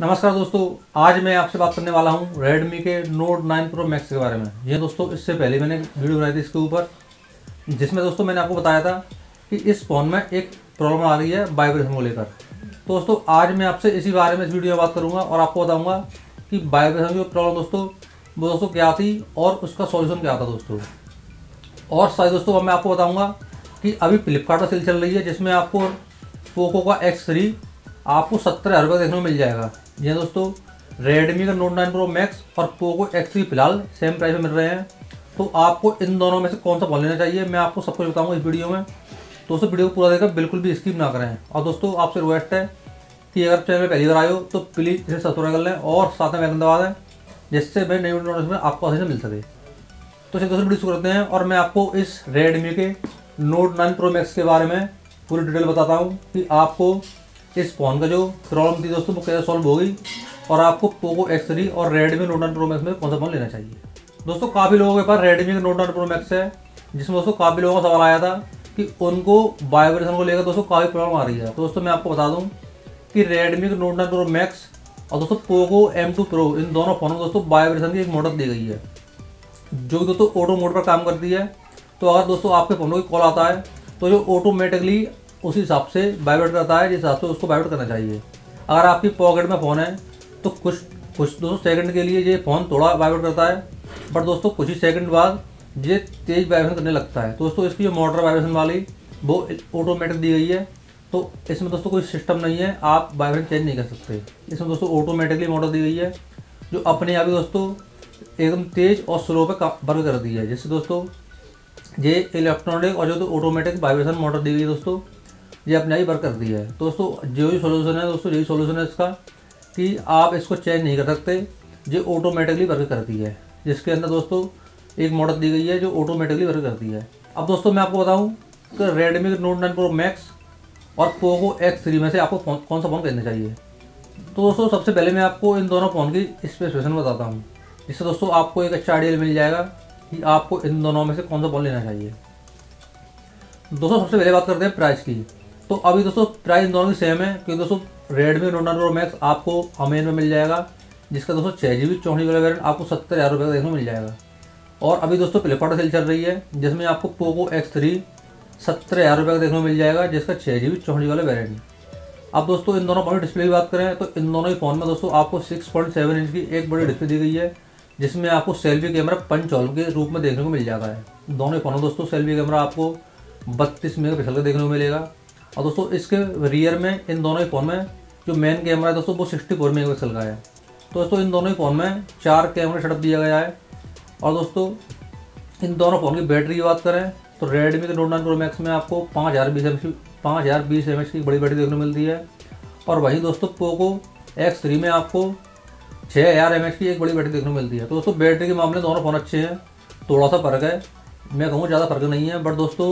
नमस्कार दोस्तों, आज मैं आपसे बात करने वाला हूँ Redmi के Note 9 Pro Max के बारे में। ये दोस्तों, इससे पहले मैंने वीडियो बनाई थी इसके ऊपर, जिसमें दोस्तों मैंने आपको बताया था कि इस फ़ोन में एक प्रॉब्लम आ रही है वाइब्रेशन को लेकर। तो दोस्तों, आज मैं आपसे इसी बारे में इस वीडियो में बात करूँगा और आपको बताऊँगा कि वाइब्रेशन की प्रॉब्लम दोस्तों, वो दोस्तों क्या थी और उसका सोल्यूशन क्या था दोस्तों। और साथ दोस्तों मैं आपको बताऊँगा कि अभी फ्लिपकार्ट पर सेल चल रही है, जिसमें आपको पोको का एक्स थ्री आपको सत्तर हज़ार रुपये देखने को मिल जाएगा। जी दोस्तों रेडमी का नोट नाइन प्रो मैक्स और पोको एक्स थ्री फ़िलहाल सेम प्राइस में मिल रहे हैं। तो आपको इन दोनों में से कौन सा फ़ोन लेना चाहिए, मैं आपको सब कुछ बताऊँगा इस वीडियो में। दोस्तों वीडियो को पूरा देखकर बिल्कुल भी स्किप ना करें। और दोस्तों, आपसे रिक्वेस्ट है कि अगर चैनल पहली बार आए हो तो प्लीज़ इसे सब्सक्राइब कर लें और साथ में बैकन दबा दें, जिससे मैं नई में आपको आसानी से मिल सके। तो चलिए दोस्तों, वीडियो शुरू करते हैं और मैं आपको इस रेडमी के नोट नाइन प्रो मैक्स के बारे में पूरी डिटेल बताता हूँ कि आपको इस फ़ोन का जो प्रॉब्लम थी दोस्तों, वो कैसे सॉल्व हो गई? और आपको पोको एक्स थ्री और Redmi Note nine Pro Max में कौन सा फ़ोन लेना चाहिए? दोस्तों, काफ़ी लोगों के पास रेडमी का नोट नाइन प्रो मैक्स है, जिसमें दोस्तों काफ़ी लोगों का सवाल आया था कि उनको वाइब्रेशन को लेकर दोस्तों काफ़ी प्रॉब्लम आ रही है। तो दोस्तों, मैं आपको बता दूँ कि रेडमी का नोट नाइन प्रो मैक्स और दोस्तों पोको एम टू प्रो इन दोनों फ़ोनों में दोस्तों वाइब्रेशन की एक मॉडल दी गई है, जो कि दोस्तों ऑटो मोड पर काम करती है। तो अगर दोस्तों आपके फ़ोनों की कॉल आता है तो जो ऑटोमेटिकली उस हिसाब से वाइब्रेट करता है, जिस हिसाब से उसको वाइब्रेट करना चाहिए। अगर आपकी पॉकेट में फ़ोन है तो कुछ कुछ दोस्तों सेकंड के लिए ये फ़ोन थोड़ा वाइब्रेट करता है। बट दोस्तों, कुछ ही सेकंड बाद ये तेज़ वाइब्रेशन करने लगता है। दोस्तों, इसकी जो मोटर वाइब्रेशन वाली, वो ऑटोमेटिक दी गई है। तो इसमें दोस्तों कोई सिस्टम नहीं है, आप वाइब्रेशन चेंज नहीं कर सकते। इसमें दोस्तों ऑटोमेटिकली मोटर दी गई है, जो अपने आप ही दोस्तों एकदम तेज़ और स्लो पर वर्क कर दी है। जिससे दोस्तों, ये इलेक्ट्रॉनिक और जो तो ऑटोमेटिक वाइब्रेशन मोटर दी गई है दोस्तों ये अपने ही वर्क करती है। दोस्तों, जो भी सोल्यूशन है, दोस्तों, यही सोल्यूशन है इसका कि आप इसको चेंज नहीं कर सकते। जो ऑटोमेटिकली वर्क करती है। जिसके अंदर, दोस्तों, एक मॉडल दी गई है जो ऑटोमेटिकली वर्क करती है। अब, दोस्तों, मैं आपको बताऊँ कि Redmi Note nine Pro Max और पोको एक्स थ्री में से आपको कौन सा फ़ोन खरीदना चाहिए? तो दोस्तों, सबसे पहले मैं आपको इन दोनों फ़ोन की स्पेसिफिकेशन बताता हूँ। जिससे, दोस्तों, आपको एक अच्छा आइडिया मिल जाएगा कि आपको इन दोनों में से कौन सा फ़ोन लेना चाहिए। दोस्तों, सबसे पहले बात करते हैं प्राइस की। तो अभी दोस्तों प्राइस दोनों की सेम है, क्योंकि दोस्तों रेडमी नोट प्रो मैक्स आपको अमेन में मिल जाएगा, जिसका दोस्तों छः जी बी चौंसठ वाला वेरियंट आपको सत्तर हज़ार रुपये का देखने को मिल जाएगा। और अभी दोस्तों फ्लिपकार्ट सेल चल रही है, जिसमें आपको पोको एक्स थ्री सत्तर हज़ार रुपये का देखने को मिल जाएगा, जिसका छः जी बी चौंसठ वाला वेरियंट अब दोस्तों इन दोनों फ़ोन डिस्प्ले की बात करें तो इन दोनों ही फ़ोन में दोस्तों आपको सिक्स पॉइंट सेवन इंच की एक बड़ी डिस्प्ले दी गई है, जिसमें आपको सेल्फी कैमरा पंच के रूप में देखने को मिल जाता है। दोनों ही फोनों दोस्तों सेल्फी कैमरा आपको बत्तीस मेगा पिक्सल का देखने को मिलेगा। और दोस्तों, इसके रियर में, इन दोनों ही फ़ोन में जो मेन कैमरा है दोस्तों, वो सिक्सटी फोर मेगा पिक्सल का है। तो दोस्तों, इन दोनों ही फ़ोन में चार कैमरे सेटअप दिया गया है। और दोस्तों, इन दोनों फ़ोन की बैटरी की बात करें तो रेडमी के नोट नाइन प्रो मैक्स में आपको पाँच हज़ार बीस एम पाँच हज़ार बीस एम की बड़ी बैटरी देखने मिलती है। और वहीं दोस्तों पोको एक्स थ्री में आपको छः हज़ार एम की एक बड़ी बैटरी देखने मिलती है। तो दोस्तों बैटरी के मामले दोनों फ़ोन अच्छे हैं, थोड़ा सा फ़र्क है। मैं कहूँ ज़्यादा फ़र्क नहीं है बट दोस्तों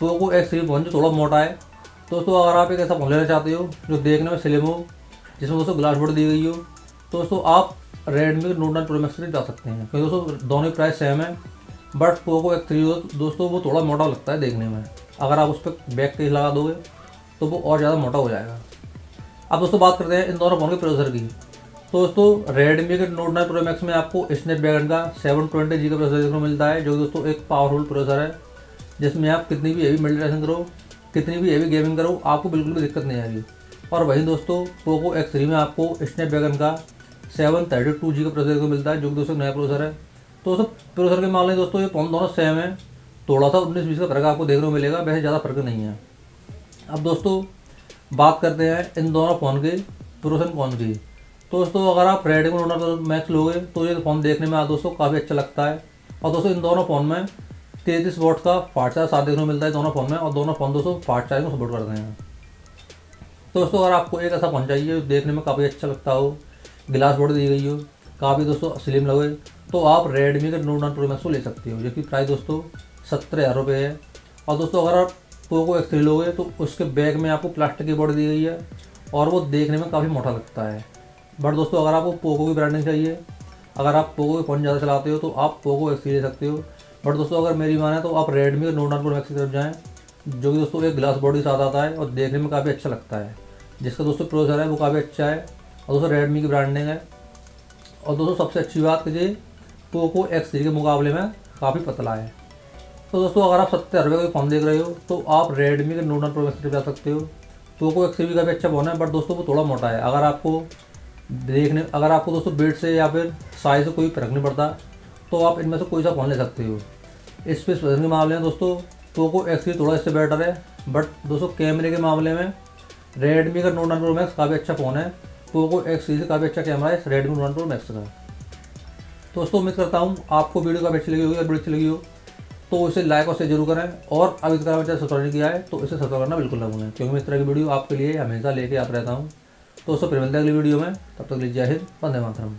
पोको एक्स थ्री फ़ोन जो थोड़ा मोटा है दोस्तों, अगर आप एक ऐसा फ़ोन लेना चाहते हो जो देखने में स्लिम हो, जिसमें दोस्तों ग्लास बोर्ड दी गई हो तो दोस्तों आप Redmi Note nine Pro Max जा सकते हैं। क्योंकि दोस्तों, दोनों ही प्राइस सेम है बट पोको एक्स थ्री दोस्तों वो थोड़ा मोटा लगता है देखने में। अगर आप उस पर बैक केस लगा दोगे तो वो और ज़्यादा मोटा हो जाएगा। अब दोस्तों बात करते हैं इन दोनों फ़ोन के प्रोसेसर की। तो दोस्तों रेडमी के नोट नाइन प्रो मैक्स में आपको स्नैपड्रैगन का सेवन ट्वेंटी जी का प्रोसेसर देखने को मिलता है, जो दोस्तों एक पावरफुल प्रोसेसर है, जिसमें आप कितनी भी हेवी मेडिटेशन करो कितनी भी हैवी गेमिंग करो, आपको बिल्कुल भी दिक्कत नहीं आएगी। और वहीं दोस्तों पोको एक्स थ्री में आपको स्नैपड्रैगन का सेवन थर्टी टू जी का प्रोसेसर को मिलता है, जो कि दोस्तों नया प्रोसेसर है। तो दोस्तों प्रोसेसर के मामले दोस्तों, ये फ़ोन दोनों सेम है। थोड़ा सा उन्नीस बीस का फ़र्क आपको देखने को मिलेगा, वैसे ज़्यादा फ़र्क नहीं है। अब दोस्तों, बात करते हैं इन दोनों फ़ोन के प्रोसन कौन की। तो दोस्तों, अगर आप रेडमी नोट मैक्स लोगे तो ये फ़ोन देखने में दोस्तों काफ़ी अच्छा लगता है। और दोस्तों, इन दोनों फ़ोन में तैतीस वोट का फास्ट चार्ज साथ देखने को मिलता है, दोनों फ़ोन में, और दोनों फ़ोन दोस्तों फास्ट चार्ज को सपोर्ट करते हैं। तो दोस्तों, अगर आपको एक ऐसा फ़ोन चाहिए, देखने में काफ़ी अच्छा लगता हो गिलास बोर्ड दी गई हो, काफ़ी दोस्तों स्लिम लगे तो आप रेडमी के नोट नाइन प्रो मैक्स को ले सकते हो जिसकी प्राइस दोस्तों सत्तर हज़ार रुपये है। और दोस्तों, अगर आप पोको एक्स थ्री लोगे तो उसके बैग में आपको प्लास्टिक की बॉडी दी गई है, और वो देखने में काफ़ी मोटा लगता है। बट दोस्तों, अगर आपको पोको की ब्रांडिंग चाहिए, अगर आप पोको के फ़ोन ज़्यादा चलाते हो तो आप पोको एक्स थ्री ले सकते हो बट दोस्तों, अगर मेरी माने तो आप रेडमी और नोट नाइन प्रो मैक्स की तरफ़ जाएँ, जो कि दोस्तों एक ग्लास बॉडी साथ आता है और देखने में काफ़ी अच्छा लगता है। जिसका दोस्तों प्रोसेसर है, वो काफ़ी अच्छा है और दोस्तों रेडमी की ब्रांडिंग है। और दोस्तों, सबसे अच्छी बात कि ये पोको एक्स थ्री के मुकाबले में काफ़ी पतला है। तो दोस्तों, अगर आप सत्तर रुपये का फ़ोन देख रहे हो तो आप रेडमी के नोट प्रो मैक्स जा सकते हो। पोको एक्स थ्री का भी अच्छा फ़ोन है, बट दोस्तों, वो थोड़ा मोटा है। अगर आपको देखने, अगर आपको दोस्तों बेट से या फिर साइज़ से कोई फ़र्क नहीं पड़ता तो आप इनमें से कोई सा फ़ोन ले सकते हो। इस स्पेस के मामले में दोस्तों पोको एक्स थ्री थोड़ा इससे बेटर है बट दोस्तों कैमरे के मामले में रेडमी का नोट नाइन प्रो मैक्स काफ़ी अच्छा फ़ोन है पोको एक्स थ्री से काफ़ी अच्छा कैमरा है Redmi Note nine Pro Max का। दोस्तों उम्मीद करता हूँ आपको वीडियो काफ़ी अच्छी लगी होगी, अगर अच्छी लगी हो तो इसे लाइक और शेयर ज़रूर करें, और अभी तक आपने सब्सक्राइब नहीं किया है तो इसे सब्सक्राइब करना बिल्कुल ना भूलें, क्योंकि मैं इस तरह की वीडियो आपके लिए हमेशा लेके आता रहता हूँ। तो उससे फिर मिलते हैं अगली वीडियो में, तब तक लीजिए जय हिंद, वंदे मातरम।